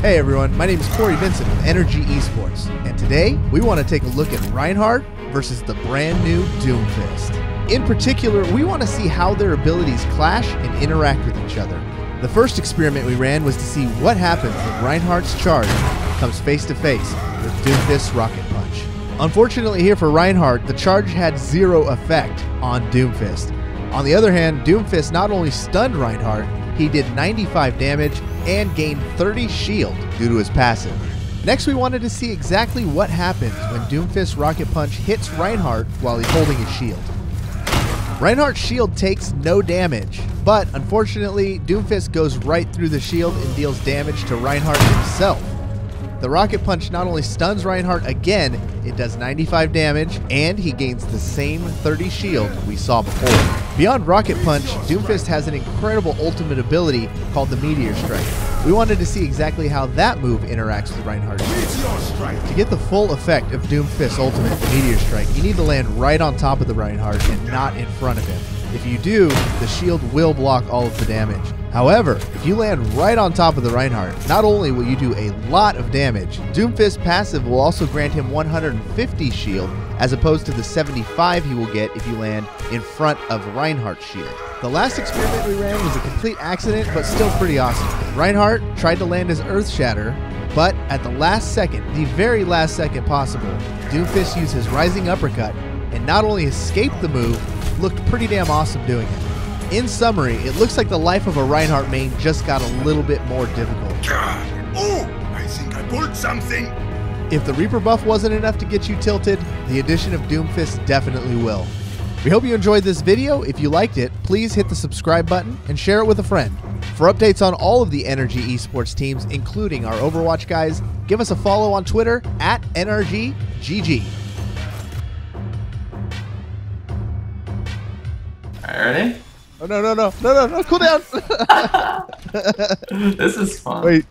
Hey everyone, my name is Corey Vincent with NRG Esports, and today we want to take a look at Reinhardt versus the brand new Doomfist. In particular, we want to see how their abilities clash and interact with each other. The first experiment we ran was to see what happens when Reinhardt's charge comes face to face with Doomfist's Rocket Punch. Unfortunately, here for Reinhardt, the charge had zero effect on Doomfist. On the other hand, Doomfist not only stunned Reinhardt, he did 95 damage and gained 30 shield due to his passive. Next, we wanted to see exactly what happens when Doomfist's Rocket Punch hits Reinhardt while he's holding his shield. Reinhardt's shield takes no damage, but unfortunately, Doomfist goes right through the shield and deals damage to Reinhardt himself. The Rocket Punch not only stuns Reinhardt again, it does 95 damage, and he gains the same 30 shield we saw before. Beyond Rocket Punch, Doomfist has an incredible ultimate ability called the Meteor Strike. We wanted to see exactly how that move interacts with Reinhardt. To get the full effect of Doomfist's ultimate, the Meteor Strike, you need to land right on top of the Reinhardt and not in front of him. If you do, the shield will block all of the damage. However, if you land right on top of the Reinhardt, not only will you do a lot of damage, Doomfist passive will also grant him 150 shield, as opposed to the 75 he will get if you land in front of Reinhardt's shield. The last experiment we ran was a complete accident, but still pretty awesome. Reinhardt tried to land his Earth Shatter, but at the last second, the very last second possible, Doomfist used his Rising Uppercut and not only escaped the move, looked pretty damn awesome doing it. In summary, it looks like the life of a Reinhardt main just got a little bit more difficult. Oh, I think I pulled something. If the Reaper buff wasn't enough to get you tilted, the addition of Doomfist definitely will. We hope you enjoyed this video. If you liked it, please hit the subscribe button and share it with a friend. For updates on all of the NRG esports teams, including our Overwatch guys, give us a follow on Twitter at NRGGG. Ready? Oh, no, no, no, no, no, no, cool down. this is fun. Wait,